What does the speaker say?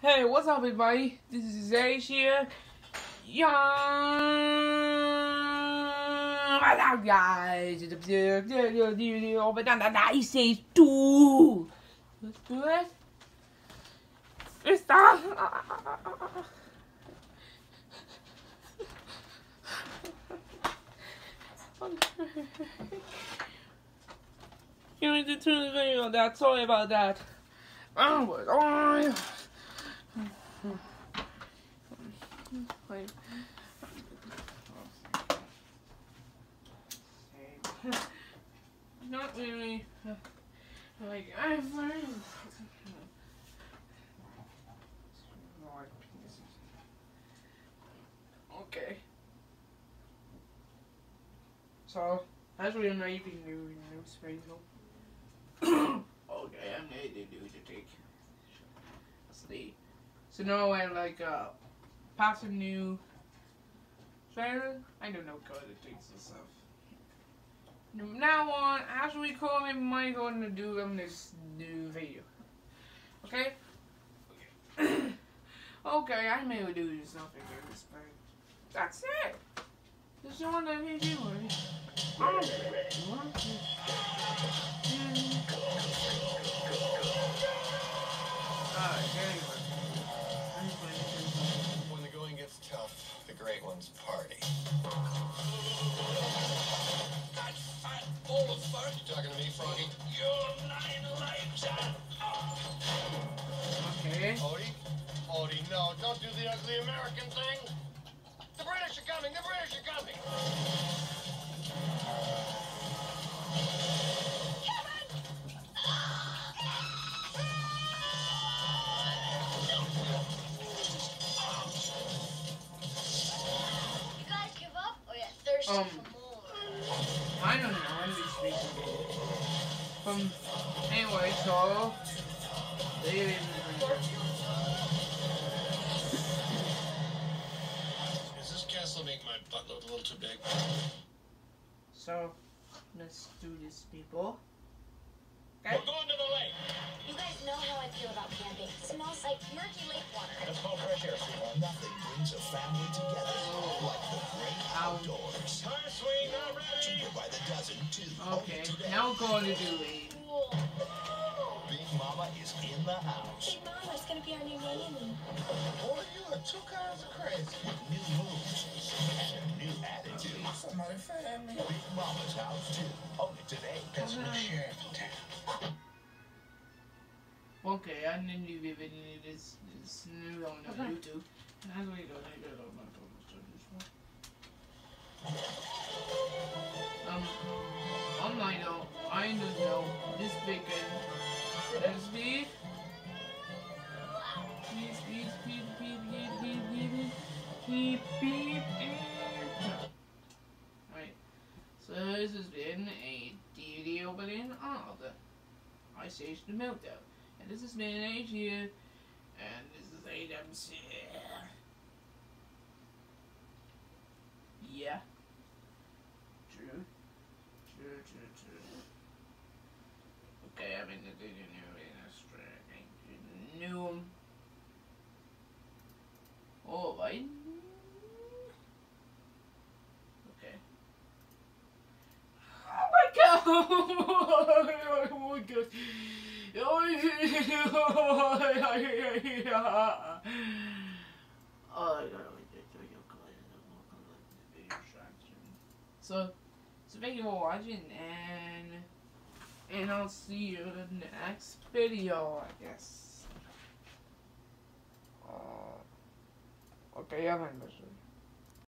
Hey, what's up, everybody? This is Ace here. Yeah, what's up, guys? Over nice Ace 2. Let's do it. It's time. Uh, you need to turn the video on that. Sorry about that. Oh, but oh. Wait. Not really. Like I've learned. Okay. So, that's really amazing news. News video. okay, I'm ready to do the take. Sleep. So now I like uh pass a new trailer. I don't know how it takes and stuff. From now on, after we call me, I'm to do them this new video. Okay? Okay. okay, I may do something this, that's it. Just want to video. Oh, When What, you talking to me, Froggy? Your nine lives are. Okay. Odie? Odie, no, don't do the ugly American thing. The British are coming, the British are coming. Um. From anyway, so they Does this castle make my butt look a little too big? so let's do this, people. Okay, Only today. now we're going to do a Cool. Big Momma is in the house. Big Momma is gonna be our new nanny. Boy, you are two kinds of crazy. With new moves and a new attitude. Somebody fan me. Big Momma's house, too. Only today. There's no sheriff in town. Okay, I didn't do the video this this new on YouTube. And how do we go? I go on my phone. So this one. Um, online though, I don't know this weekend. The beep beep beep beep beep beep beep beep beep beep. Right. So this has been a DVD opening of the Ice Age The Meltdown. And this has been an Age here, and this is AWC. Yeah. True. True, true, true. Okay, I'm in the new in new Oh, right. Okay. Oh my god! Oh my god! Oh, So, so thank you for watching, and and I'll see you in the next video, I guess. Uh, okay, I'm in.